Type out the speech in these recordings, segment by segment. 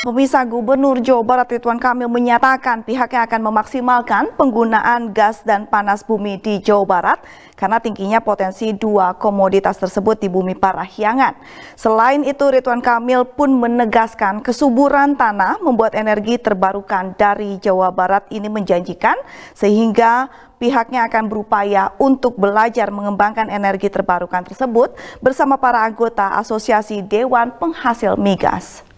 Pemirsa Gubernur Jawa Barat Ridwan Kamil menyatakan pihaknya akan memaksimalkan penggunaan gas dan panas bumi di Jawa Barat karena tingginya potensi dua komoditas tersebut di bumi Parahyangan. Selain itu Ridwan Kamil pun menegaskan kesuburan tanah membuat energi terbarukan dari Jawa Barat ini menjanjikan sehingga pihaknya akan berupaya untuk belajar mengembangkan energi terbarukan tersebut bersama para anggota Asosiasi Dewan Penghasil Migas.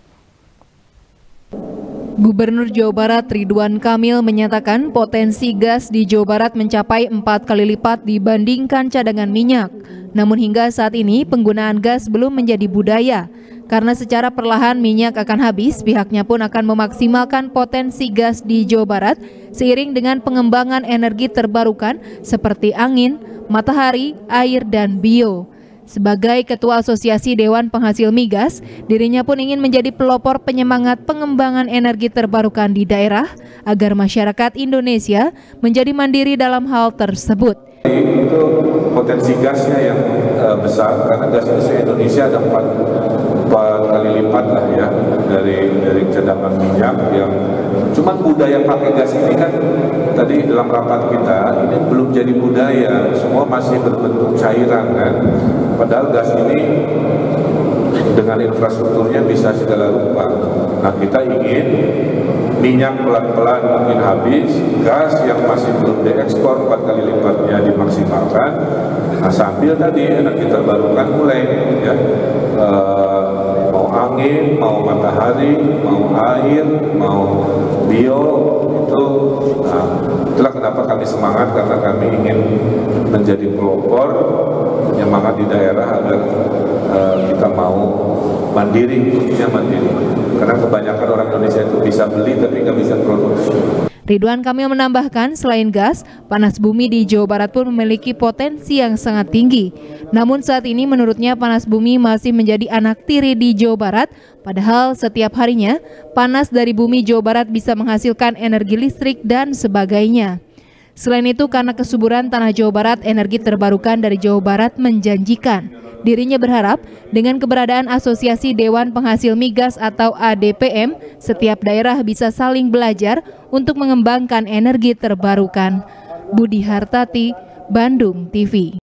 Gubernur Jawa Barat Ridwan Kamil menyatakan potensi gas di Jawa Barat mencapai empat kali lipat dibandingkan cadangan minyak. Namun hingga saat ini penggunaan gas belum menjadi budaya. Karena secara perlahan minyak akan habis, pihaknya pun akan memaksimalkan potensi gas di Jawa Barat seiring dengan pengembangan energi terbarukan seperti angin, matahari, air, dan bio. Sebagai Ketua Asosiasi Dewan Penghasil Migas, dirinya pun ingin menjadi pelopor penyemangat pengembangan energi terbarukan di daerah agar masyarakat Indonesia menjadi mandiri dalam hal tersebut. Itu potensi gasnya yang uh, besar karena gas di Indonesia ada empat, empat kali lipat lah ya dari dari cadangan minyak yang cuma budaya pakai gas ini kan tadi dalam rapat kita ini belum jadi budaya semua masih berbentuk cairan kan Padahal gas ini dengan infrastrukturnya bisa segala rupa. Nah kita ingin minyak pelan-pelan mungkin habis, gas yang masih belum diekspor empat kali lipatnya dimaksimalkan. Nah sambil tadi energi terbarukan mulai ya e, mau angin, mau matahari, mau air, mau bio itu. Nah, itulah kenapa kami semangat karena kami ingin menjadi pelopor penyemangat di daerah agar uh, kita mau mandiri, khususnya mandiri. Karena kebanyakan orang Indonesia itu bisa beli tapi nggak bisa produksi. Ridwan Kamil menambahkan selain gas, panas bumi di Jawa Barat pun memiliki potensi yang sangat tinggi. Namun saat ini menurutnya panas bumi masih menjadi anak tiri di Jawa Barat, padahal setiap harinya panas dari bumi Jawa Barat bisa menghasilkan energi listrik dan sebagainya. Selain itu, karena kesuburan tanah Jawa Barat, energi terbarukan dari Jawa Barat menjanjikan. Dirinya berharap dengan keberadaan Asosiasi Dewan Penghasil Migas atau ADPM, setiap daerah bisa saling belajar untuk mengembangkan energi terbarukan. Budi Hartati, Bandung TV